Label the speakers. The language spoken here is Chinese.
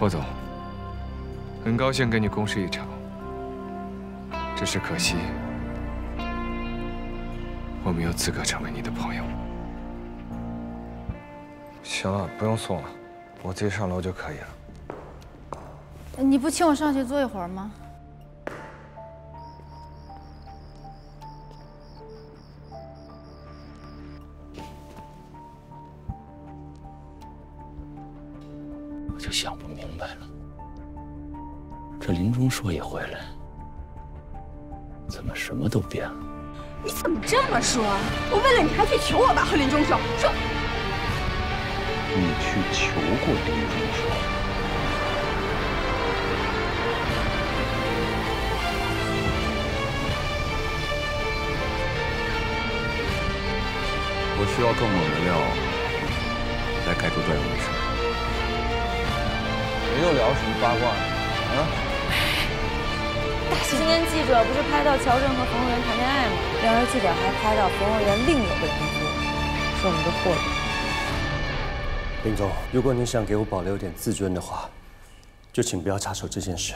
Speaker 1: 霍总，很高兴跟你共事一场，只是可惜，我没有资格成为你的朋友。行了，不用送了，我自己上楼就可以了。
Speaker 2: 你不请我上去坐一会儿吗？
Speaker 3: 我就想不明白了，这林中硕也回来，怎么什么都变了？
Speaker 4: 你怎么这么说？我为了你还去求我爸和林中硕，说
Speaker 3: 你去求过林中硕？
Speaker 5: 我需要更猛的料来开出专用的事。
Speaker 1: 聊什么八卦呢？啊？
Speaker 2: 今天记者不是拍到乔振和冯若元谈恋爱吗？然而记者还拍到冯若元另有未婚夫，说我们的祸了。
Speaker 6: 林总，如果你想给我保留点自尊的话，就请不要插手这件事。